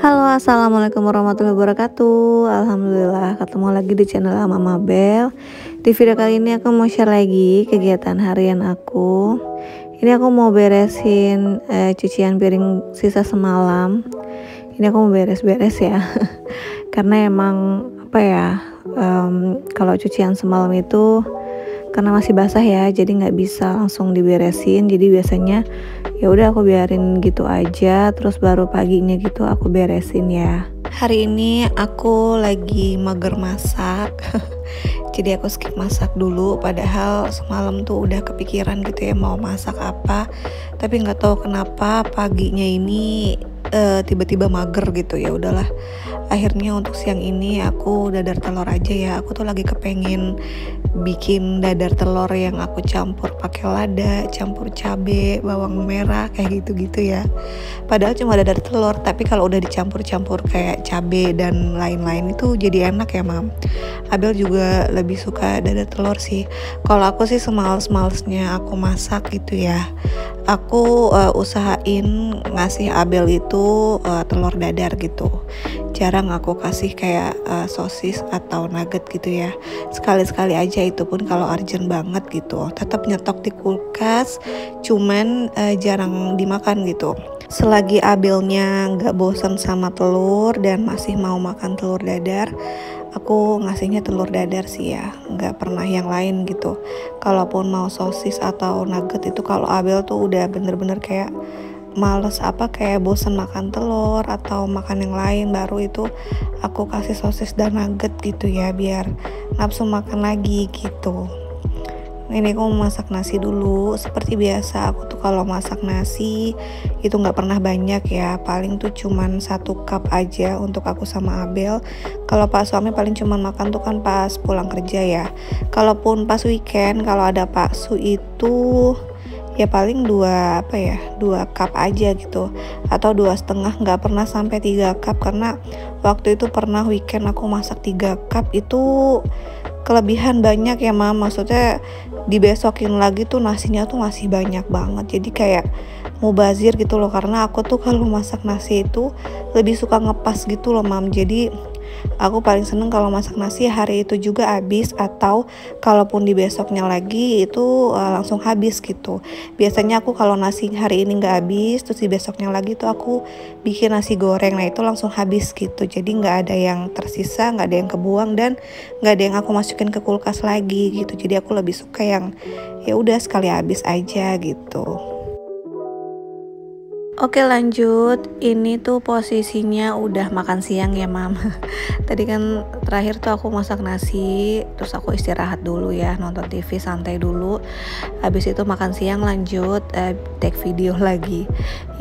Halo assalamualaikum warahmatullahi wabarakatuh. Alhamdulillah ketemu lagi di channel Mama Bel Di video kali ini aku mau share lagi kegiatan harian aku. Ini aku mau beresin eh, cucian piring sisa semalam. Ini aku mau beres-beres ya. Karena emang apa ya um, Kalau cucian semalam itu karena masih basah ya jadi nggak bisa langsung diberesin. Jadi biasanya ya udah aku biarin gitu aja terus baru paginya gitu aku beresin ya. Hari ini aku lagi mager masak. Jadi aku skip masak dulu padahal semalam tuh udah kepikiran gitu ya mau masak apa. Tapi nggak tahu kenapa paginya ini uh, tiba-tiba mager gitu ya udahlah akhirnya untuk siang ini aku dadar telur aja ya. Aku tuh lagi kepengen bikin dadar telur yang aku campur pakai lada campur cabe bawang merah kayak gitu-gitu ya. Padahal cuma dadar telur tapi kalau udah dicampur-campur kayak cabe dan lain-lain itu jadi enak ya mam. Abel juga lebih suka dadar telur sih. Kalau aku sih semales-malesnya aku masak gitu ya. Aku uh, usahain ngasih Abel itu uh, telur dadar gitu jarang aku kasih kayak uh, sosis atau nugget gitu ya. Sekali-sekali aja itu pun kalau urgent banget gitu. Tetap nyetok di kulkas cuman uh, jarang dimakan gitu. Selagi Abelnya nggak bosan sama telur dan masih mau makan telur dadar aku ngasihnya telur dadar sih ya. Nggak pernah yang lain gitu. Kalaupun mau sosis atau nugget itu kalau Abel tuh udah bener-bener kayak males apa kayak bosen makan telur atau makan yang lain baru itu aku kasih sosis dan nugget gitu ya biar nafsu makan lagi gitu. Ini aku mau masak nasi dulu. Seperti biasa aku tuh kalau masak nasi itu nggak pernah banyak ya. Paling tuh cuman satu cup aja untuk aku sama Abel. Kalau pak suami paling cuman makan tuh kan pas pulang kerja ya. Kalaupun pas weekend kalau ada pak su itu ya paling dua apa ya dua cup aja gitu. Atau dua setengah nggak pernah sampai tiga cup. Karena waktu itu pernah weekend aku masak tiga cup itu kelebihan banyak ya mam. Maksudnya dibesokin lagi tuh nasinya tuh masih banyak banget. Jadi kayak mubazir gitu loh. Karena aku tuh kalau masak nasi itu lebih suka ngepas gitu loh mam. Jadi Aku paling seneng kalau masak nasi hari itu juga habis atau kalaupun di besoknya lagi itu uh, langsung habis gitu. Biasanya aku kalau nasi hari ini nggak habis terus di besoknya lagi tuh aku bikin nasi goreng nah itu langsung habis gitu. Jadi nggak ada yang tersisa, nggak ada yang kebuang dan nggak ada yang aku masukin ke kulkas lagi gitu. Jadi aku lebih suka yang ya udah sekali habis aja gitu. Oke lanjut, ini tuh posisinya udah makan siang ya mam. Tadi kan terakhir tuh aku masak nasi, terus aku istirahat dulu ya, nonton TV santai dulu. Habis itu makan siang lanjut, uh, take video lagi.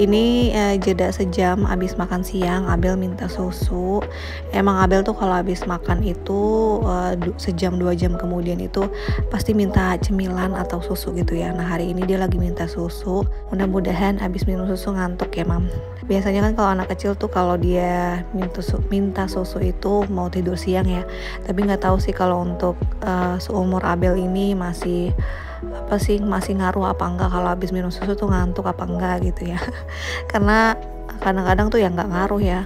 Ini uh, jeda sejam abis makan siang, Abel minta susu. Emang Abel tuh kalau abis makan itu uh, sejam dua jam kemudian itu pasti minta cemilan atau susu gitu ya. Nah hari ini dia lagi minta susu, mudah-mudahan abis minum susu ngantuk ya mam. Biasanya kan kalau anak kecil tuh kalau dia minta susu, minta susu itu mau tidur siang ya. Tapi nggak tahu sih kalau untuk uh, seumur Abel ini masih apa sih masih ngaruh apa enggak kalau habis minum susu tuh ngantuk apa enggak gitu ya. Karena kadang-kadang tuh ya nggak ngaruh ya.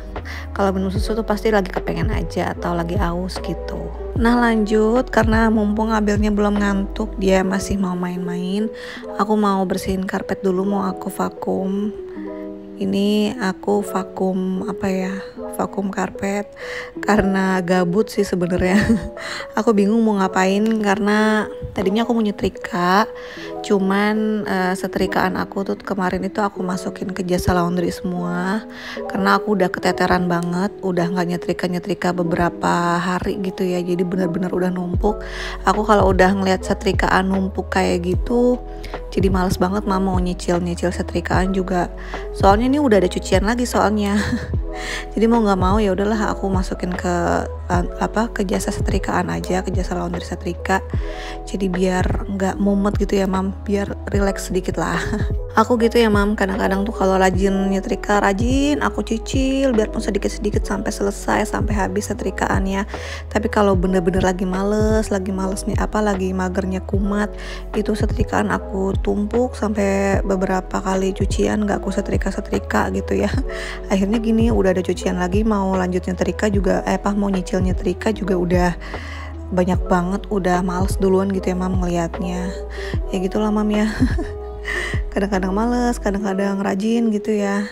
Kalau minum susu tuh pasti lagi kepengen aja atau lagi aus gitu. Nah lanjut. Karena mumpung Abelnya belum ngantuk dia masih mau main-main Aku mau bersihin karpet dulu mau aku vakum. Ini aku vakum apa ya vakum karpet karena gabut sih sebenarnya. Aku bingung mau ngapain karena tadinya aku mau nyetrika cuman uh, setrikaan aku tuh kemarin itu aku masukin ke jasa laundry semua karena aku udah keteteran banget udah nggak nyetrika nyetrika beberapa hari gitu ya jadi benar-benar udah numpuk. Aku kalau udah ngeliat setrikaan numpuk kayak gitu jadi males banget mama mau nyicil nyicil setrikaan juga. Soalnya ini udah ada cucian lagi soalnya jadi mau nggak mau ya udahlah aku masukin ke apa ke jasa setrikaan aja ke jasa laundry setrika. Jadi biar nggak mumet gitu ya mam. Biar relax sedikit lah aku gitu ya mam. Kadang-kadang tuh kalau rajin nyetrika rajin aku cicil biarpun sedikit-sedikit sampai selesai sampai habis setrikaannya. Tapi kalau bener-bener lagi males lagi males nih apa lagi magernya kumat itu setrikaan aku tumpuk sampai beberapa kali cucian gak aku setrika-setrika gitu ya. Akhirnya gini udah ada cucian lagi mau lanjut nyetrika juga eh apa mau nyicil nyetrika juga udah banyak banget udah males duluan gitu ya mam ngelihatnya ya gitulah mam ya kadang-kadang males kadang-kadang rajin gitu ya.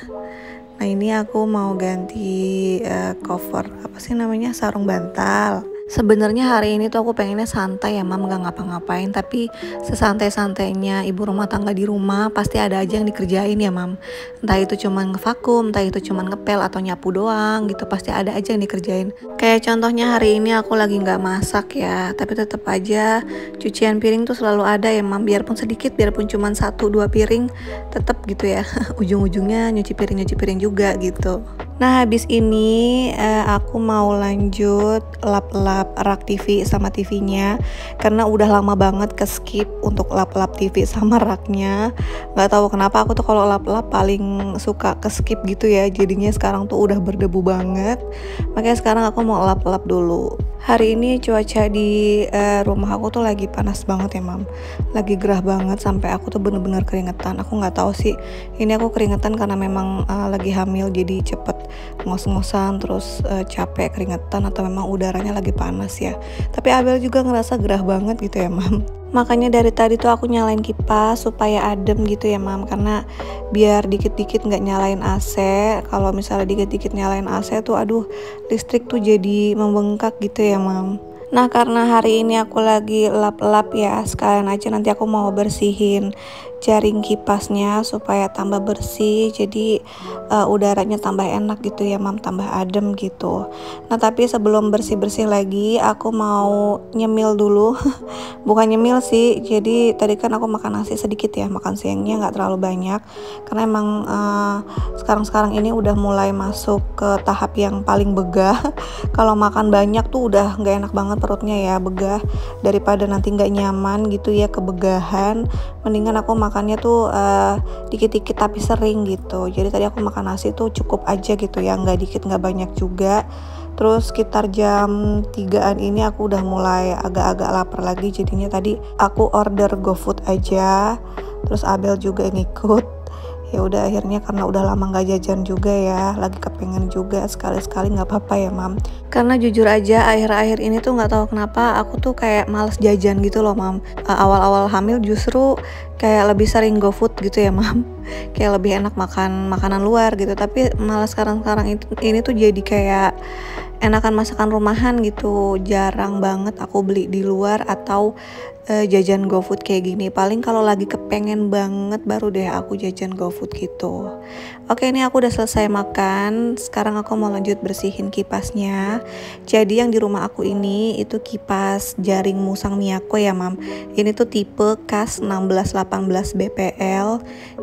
Nah ini aku mau ganti uh, cover apa sih namanya sarung bantal Sebenarnya hari ini tuh aku pengennya santai ya mam. Gak ngapa-ngapain tapi sesantai-santainya ibu rumah tangga di rumah pasti ada aja yang dikerjain ya mam. Entah itu cuman ngevakum entah itu cuman ngepel atau nyapu doang gitu pasti ada aja yang dikerjain. Kayak contohnya hari ini aku lagi nggak masak ya tapi tetap aja cucian piring tuh selalu ada ya mam. Biarpun sedikit biarpun cuman satu dua piring tetap gitu ya. Ujung-ujungnya nyuci piring nyuci piring juga gitu Nah habis ini uh, aku mau lanjut lap-lap rak TV sama TV-nya karena udah lama banget ke skip untuk lap-lap TV sama raknya. Gak tahu kenapa aku tuh kalau lap-lap paling suka ke skip gitu ya. Jadinya sekarang tuh udah berdebu banget. Makanya sekarang aku mau lap-lap dulu. Hari ini cuaca di uh, rumah aku tuh lagi panas banget ya mam Lagi gerah banget sampai aku tuh bener-bener keringetan Aku nggak tahu sih ini aku keringetan karena memang uh, lagi hamil jadi cepet ngos-ngosan terus uh, capek keringetan atau memang udaranya lagi panas ya. Tapi Abel juga ngerasa gerah banget gitu ya mam. Makanya dari tadi tuh aku nyalain kipas supaya adem gitu ya mam. Karena biar dikit-dikit nggak nyalain AC kalau misalnya dikit-dikit nyalain AC tuh aduh listrik tuh jadi membengkak gitu ya mam Nah karena hari ini aku lagi lap-lap ya sekalian aja nanti aku mau bersihin jaring kipasnya supaya tambah bersih. Jadi uh, udaranya tambah enak gitu ya mam tambah adem gitu. Nah tapi sebelum bersih-bersih lagi aku mau nyemil dulu. Bukan nyemil sih jadi tadi kan aku makan nasi sedikit ya makan siangnya nggak terlalu banyak. Karena emang uh, sekarang-sekarang ini udah mulai masuk ke tahap yang paling begah. Kalau makan banyak tuh udah nggak enak banget perutnya ya begah. Daripada nanti nggak nyaman gitu ya kebegahan mendingan aku makan makannya tuh uh, dikit-dikit tapi sering gitu. Jadi tadi aku makan nasi tuh cukup aja gitu ya nggak dikit nggak banyak juga. Terus sekitar jam 3an ini aku udah mulai agak-agak lapar lagi. Jadinya tadi aku order GoFood aja. Terus Abel juga ngikut ya udah akhirnya karena udah lama nggak jajan juga ya lagi kepengen juga sekali-sekali nggak apa-apa ya mam. Karena jujur aja akhir-akhir ini tuh nggak tahu kenapa aku tuh kayak males jajan gitu loh mam. Uh, awal-awal hamil justru kayak lebih sering go food gitu ya mam. Kayak lebih enak makan makanan luar gitu. Tapi malah sekarang-sekarang ini tuh jadi kayak enakan masakan rumahan gitu. Jarang banget aku beli di luar atau uh, jajan GoFood kayak gini. Paling kalau lagi kepengen banget baru deh aku jajan GoFood gitu. Oke, ini aku udah selesai makan. Sekarang aku mau lanjut bersihin kipasnya. Jadi yang di rumah aku ini itu kipas jaring musang Miyako ya, Mam. Ini tuh tipe KAS 1618 BPL.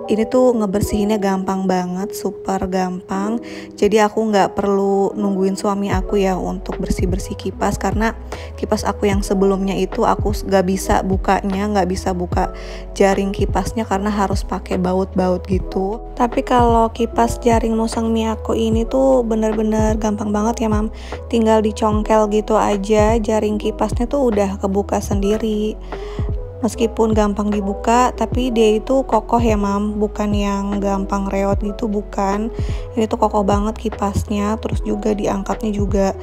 Ini tuh ngebersihinnya gampang banget, super gampang. Jadi aku nggak perlu nungguin suami aku ya untuk bersih-bersih kipas karena kipas aku yang sebelumnya itu aku nggak bisa bisa bukanya nggak bisa buka jaring kipasnya karena harus pakai baut-baut gitu. Tapi kalau kipas jaring musang miyako ini tuh bener-bener gampang banget ya mam. Tinggal dicongkel gitu aja jaring kipasnya tuh udah kebuka sendiri. Meskipun gampang dibuka tapi dia itu kokoh ya mam. Bukan yang gampang reot gitu bukan. Ini tuh kokoh banget kipasnya terus juga diangkatnya juga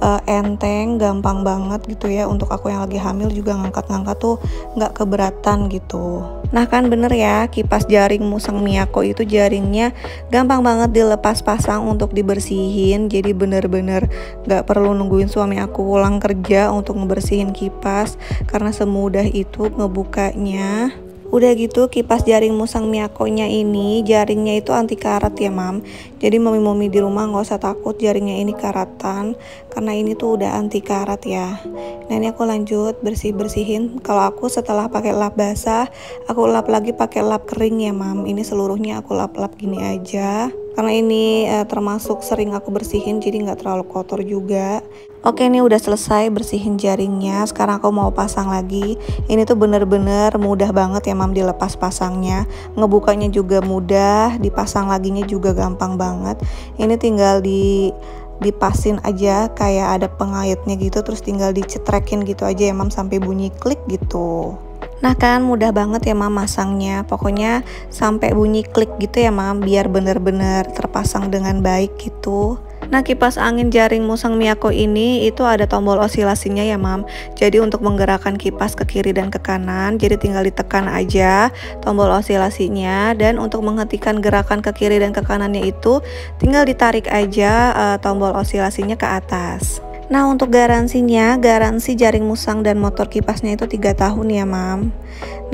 uh, enteng gampang banget gitu ya. Untuk aku yang lagi hamil juga ngangkat-ngangkat tuh nggak keberatan gitu. Nah kan bener ya kipas jaring musang miyako itu jaringnya gampang banget dilepas pasang untuk dibersihin. Jadi bener-bener nggak perlu nungguin suami aku pulang kerja untuk ngebersihin kipas. Karena semudah itu ngebukanya Udah gitu kipas jaring musang miyakonya ini jaringnya itu anti karat ya mam. Jadi mami-mami di rumah nggak usah takut jaringnya ini karatan Karena ini tuh udah anti karat ya. Nah ini aku lanjut bersih-bersihin. Kalau aku setelah pakai lap basah Aku lap lagi pakai lap kering ya mam. Ini seluruhnya aku lap-lap gini aja karena ini uh, termasuk sering aku bersihin jadi nggak terlalu kotor juga. Oke ini udah selesai bersihin jaringnya. Sekarang aku mau pasang lagi. Ini tuh bener-bener mudah banget ya mam dilepas pasangnya. Ngebukanya juga mudah Dipasang laginya juga gampang banget. Ini tinggal di dipasin aja kayak ada pengayatnya gitu Terus tinggal dicetrekin gitu aja ya mam sampai bunyi klik gitu Nah kan mudah banget ya mam masangnya. Pokoknya sampai bunyi klik gitu ya mam Biar bener-bener terpasang dengan baik gitu. Nah kipas angin jaring Musang Miyako ini itu ada tombol osilasinya ya mam. Jadi untuk menggerakkan kipas ke kiri dan ke kanan Jadi tinggal ditekan aja tombol osilasinya Dan untuk menghentikan gerakan ke kiri dan ke kanannya itu Tinggal ditarik aja uh, tombol osilasinya ke atas Nah untuk garansinya, garansi jaring musang dan motor kipasnya itu tiga tahun ya mam.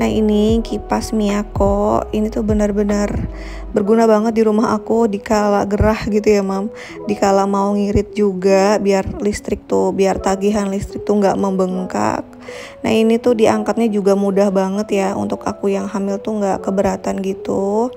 Nah ini kipas Miyako, ini tuh benar-benar berguna banget di rumah aku dikala gerah gitu ya mam. Dikala mau ngirit juga biar listrik tuh, biar tagihan listrik tuh nggak membengkak. Nah ini tuh diangkatnya juga mudah banget ya untuk aku yang hamil tuh nggak keberatan gitu.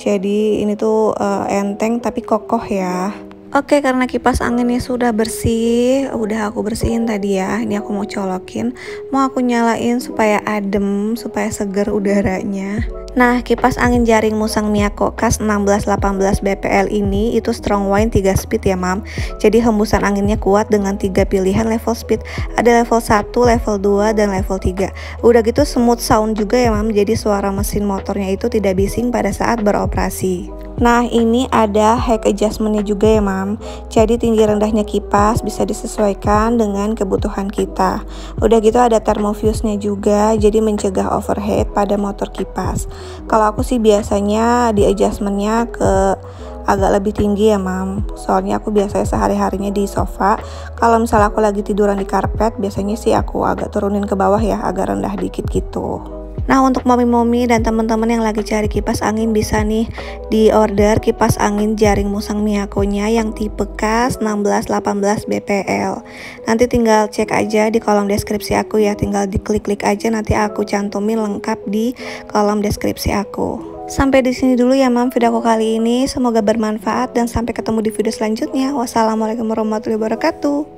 Jadi ini tuh uh, enteng tapi kokoh ya Oke karena kipas anginnya sudah bersih Udah aku bersihin tadi ya Ini aku mau colokin Mau aku nyalain supaya adem Supaya seger udaranya Nah, kipas angin jaring Musang Miyako Kas 1618 BPL ini itu strong wind 3 speed ya, Mam. Jadi hembusan anginnya kuat dengan tiga pilihan level speed. Ada level 1, level 2, dan level 3. Udah gitu smooth sound juga ya, Mam. Jadi suara mesin motornya itu tidak bising pada saat beroperasi. Nah ini ada height adjustmentnya juga ya mam. Jadi tinggi rendahnya kipas bisa disesuaikan dengan kebutuhan kita. Udah gitu ada thermofuse-nya juga Jadi mencegah overheat pada motor kipas. Kalau aku sih biasanya di adjustmentnya ke agak lebih tinggi ya mam. Soalnya aku biasanya sehari-harinya di sofa. Kalau misalnya aku lagi tiduran di karpet Biasanya sih aku agak turunin ke bawah ya Agak rendah dikit gitu Nah untuk momi-momi dan teman-teman yang lagi cari kipas angin bisa nih di order kipas angin jaring musang Miyako-nya yang tipe KAS 1618 BPL. Nanti tinggal cek aja di kolom deskripsi aku ya, tinggal diklik-klik aja nanti aku cantumin lengkap di kolom deskripsi aku. Sampai di sini dulu ya mam video aku kali ini. Semoga bermanfaat dan sampai ketemu di video selanjutnya. Wassalamualaikum warahmatullahi wabarakatuh.